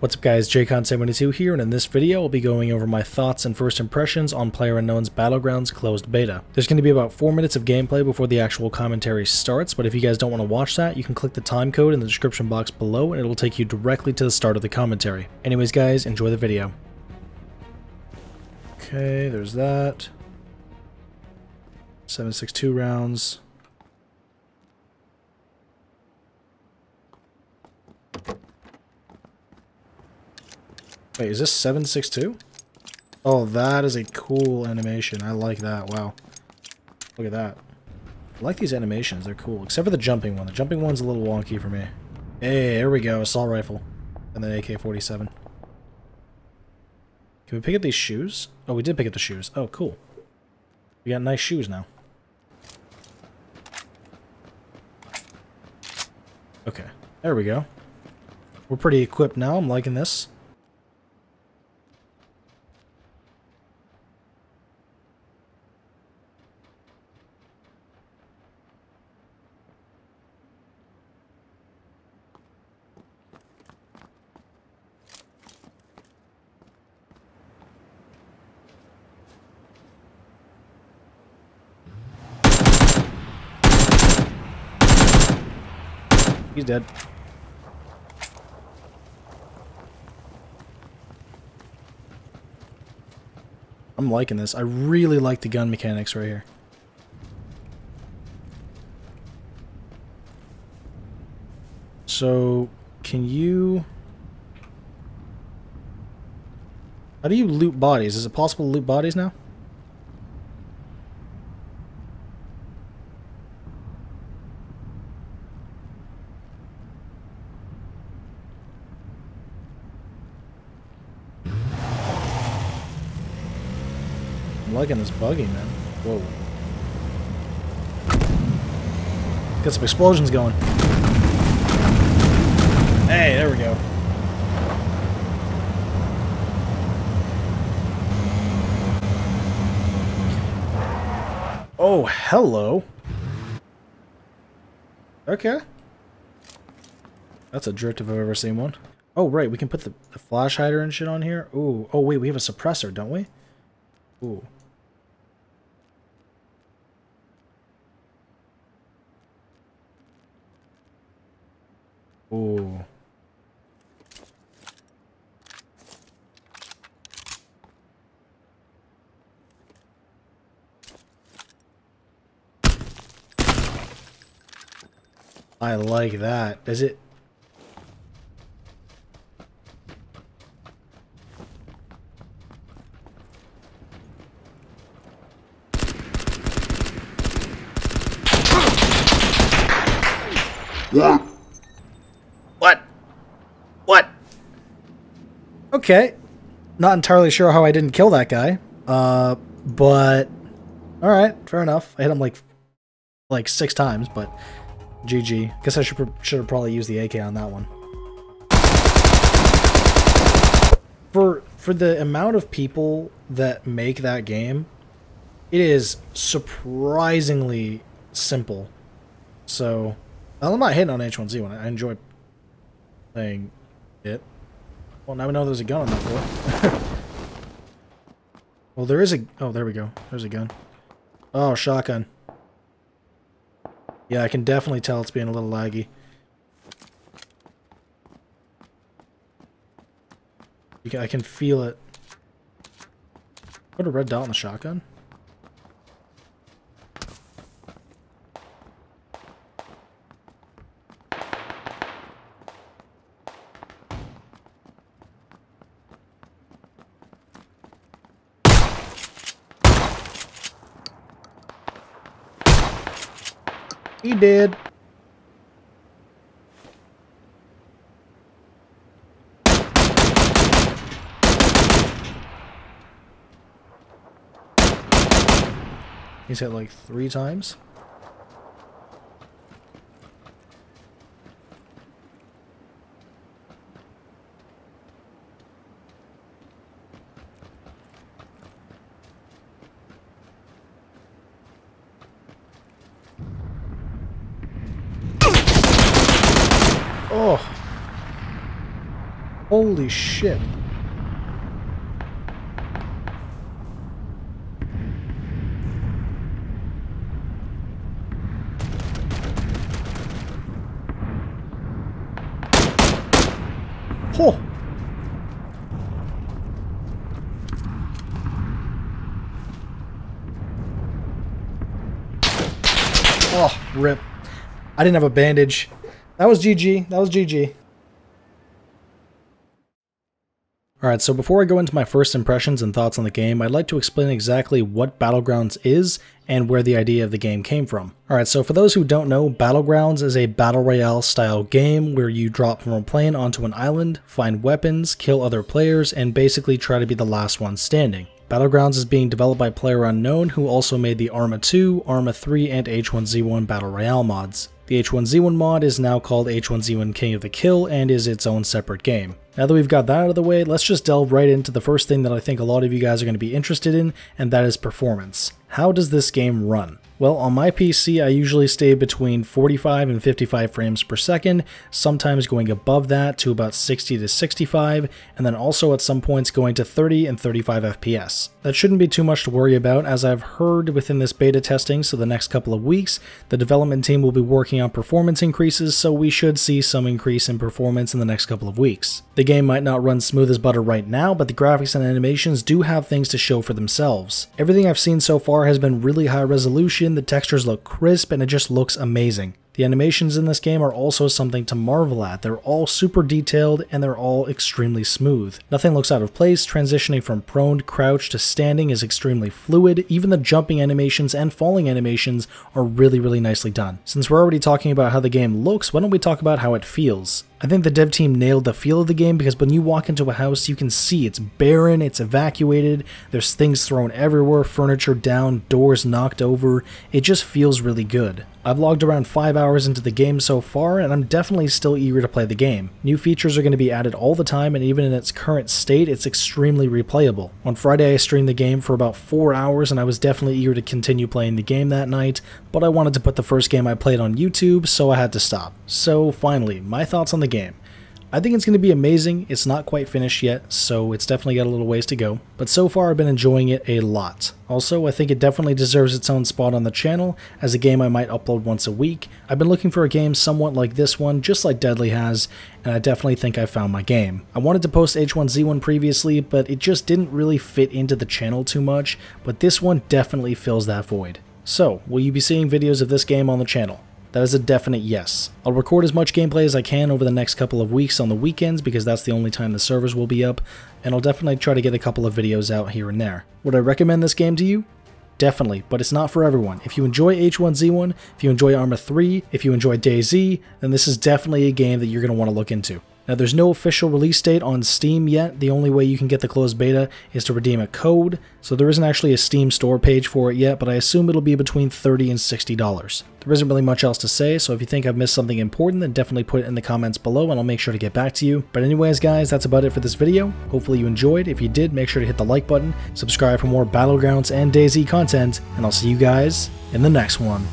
What's up guys, Jakon72 here, and in this video I'll be going over my thoughts and first impressions on PlayerUnknown's Battlegrounds closed beta. There's going to be about 4 minutes of gameplay before the actual commentary starts, but if you guys don't want to watch that, you can click the time code in the description box below and it'll take you directly to the start of the commentary. Anyways guys, enjoy the video. Okay, there's that. 762 rounds. Wait, is this 762? Oh, that is a cool animation. I like that. Wow. Look at that. I like these animations. They're cool. Except for the jumping one. The jumping one's a little wonky for me. Hey, there we go. Assault rifle. And then AK-47. Can we pick up these shoes? Oh, we did pick up the shoes. Oh, cool. We got nice shoes now. Okay. There we go. We're pretty equipped now. I'm liking this. He's dead. I'm liking this. I really like the gun mechanics right here. So, can you... How do you loot bodies? Is it possible to loot bodies now? Liking this buggy, man. Whoa. Got some explosions going. Hey, there we go. Oh, hello. Okay. That's a drift if I've ever seen one. Oh, right, we can put the, the flash hider and shit on here. Ooh, oh wait, we have a suppressor, don't we? Ooh. Ooh. I like that. Does it... What? What? What? Okay. Not entirely sure how I didn't kill that guy. Uh, but... Alright, fair enough. I hit him like... Like six times, but... GG. Guess I should should have probably used the AK on that one. For for the amount of people that make that game, it is surprisingly simple. So, I'm not hitting on H1Z1. I enjoy playing it. Well, now we know there's a gun on that floor. well, there is a... Oh, there we go. There's a gun. Oh, shotgun. Yeah, I can definitely tell it's being a little laggy. I can feel it. Put a red dot on the shotgun? He did. He's hit like three times. Oh. Holy shit. Oh! Oh, rip. I didn't have a bandage. That was GG. That was GG. Alright, so before I go into my first impressions and thoughts on the game, I'd like to explain exactly what Battlegrounds is and where the idea of the game came from. Alright, so for those who don't know, Battlegrounds is a Battle Royale style game where you drop from a plane onto an island, find weapons, kill other players, and basically try to be the last one standing. Battlegrounds is being developed by Player Unknown, who also made the Arma 2, Arma 3, and H1Z1 Battle Royale mods. The H1Z1 mod is now called H1Z1 King of the Kill and is its own separate game. Now that we've got that out of the way, let's just delve right into the first thing that I think a lot of you guys are going to be interested in, and that is performance. How does this game run? Well, on my PC, I usually stay between 45 and 55 frames per second, sometimes going above that to about 60 to 65, and then also at some points going to 30 and 35 FPS. That shouldn't be too much to worry about, as I've heard within this beta testing, so the next couple of weeks, the development team will be working on performance increases, so we should see some increase in performance in the next couple of weeks. The game might not run smooth as butter right now, but the graphics and animations do have things to show for themselves. Everything I've seen so far has been really high resolution, the textures look crisp, and it just looks amazing. The animations in this game are also something to marvel at. They're all super detailed and they're all extremely smooth. Nothing looks out of place, transitioning from prone, crouch to standing is extremely fluid. Even the jumping animations and falling animations are really, really nicely done. Since we're already talking about how the game looks, why don't we talk about how it feels? I think the dev team nailed the feel of the game because when you walk into a house, you can see it's barren, it's evacuated, there's things thrown everywhere, furniture down, doors knocked over. It just feels really good. I've logged around 5 hours into the game so far, and I'm definitely still eager to play the game. New features are going to be added all the time, and even in its current state, it's extremely replayable. On Friday, I streamed the game for about 4 hours, and I was definitely eager to continue playing the game that night, but I wanted to put the first game I played on YouTube, so I had to stop. So finally, my thoughts on the game. I think it's going to be amazing. It's not quite finished yet, so it's definitely got a little ways to go. But so far, I've been enjoying it a lot. Also, I think it definitely deserves its own spot on the channel, as a game I might upload once a week. I've been looking for a game somewhat like this one, just like Deadly has, and I definitely think I found my game. I wanted to post H1Z1 previously, but it just didn't really fit into the channel too much, but this one definitely fills that void. So, will you be seeing videos of this game on the channel? That is a definite yes. I'll record as much gameplay as I can over the next couple of weeks on the weekends because that's the only time the servers will be up, and I'll definitely try to get a couple of videos out here and there. Would I recommend this game to you? Definitely, but it's not for everyone. If you enjoy H1Z1, if you enjoy Arma 3, if you enjoy DayZ, then this is definitely a game that you're going to want to look into. Now there's no official release date on Steam yet, the only way you can get the closed beta is to redeem a code, so there isn't actually a Steam store page for it yet, but I assume it'll be between 30 and $60. There isn't really much else to say, so if you think I've missed something important, then definitely put it in the comments below and I'll make sure to get back to you. But anyways guys, that's about it for this video. Hopefully you enjoyed. If you did, make sure to hit the like button, subscribe for more Battlegrounds and DayZ content, and I'll see you guys in the next one.